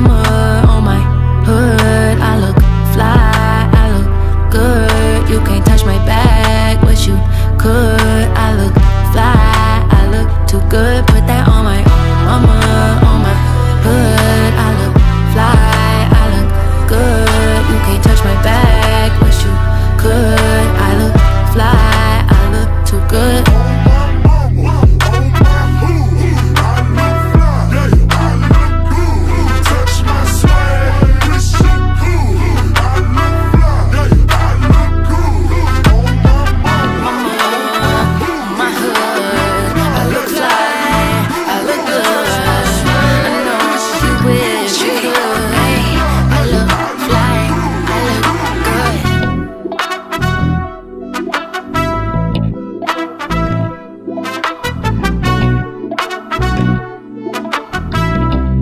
mama, on quit.